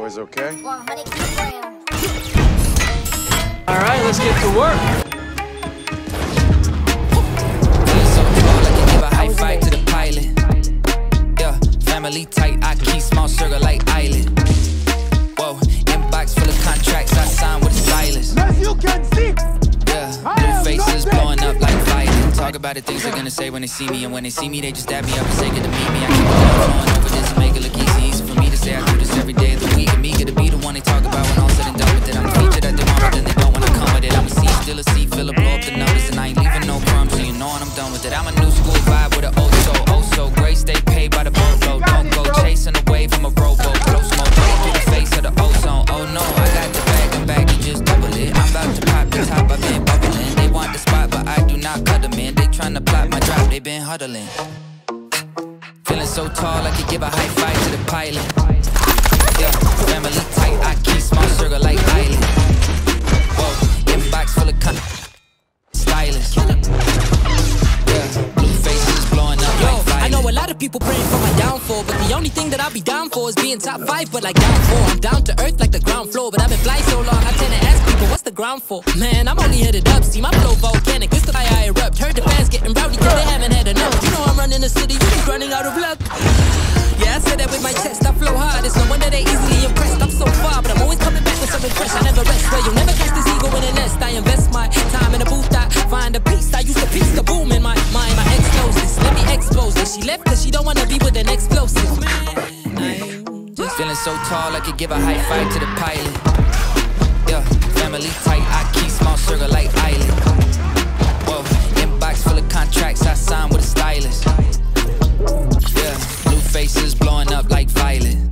Boys okay? All right, let's get to work. So tall, I can give a high five to the pilot. Yeah, family tight, I keep small circle like island. Whoa, inbox full of contracts, I sign with a stylist. you can see. Yeah, blue faces blowing up like violet. Talk about the things they're gonna say when they see me, and when they see me, they just dab me up and say good to meet me. I keep it going over this and make it look easy. They been huddling. Feeling so tall, I could give a high five to the pilot. Yeah, family tight, I keep small circle like island. Whoa, inbox full of con stylish. Yeah, blue faces blowing up Yo, like I know a lot of people praying for my downfall, but the only thing that I'll be down for is being top five, but like down four. I'm down to earth like the ground floor, but I've been flying so long, I tend to ask people, what's the ground for? Man, I'm only headed up, see my flow volcanic, this the why I erupt. Heard the with my chest, I flow hard, it's no wonder they easily impressed. I'm so far, but I'm always coming back with something fresh. I never rest, where you'll never catch this ego in a nest. I invest my time in a booth, I find a piece. I used to piece the boom in my mind, my ex knows this. Let me expose this. She left cause she don't wanna be with an explosive. Man, I'm just Feeling so tall, I could give a high five to the pilot. Yeah, family tight, I keep small silent.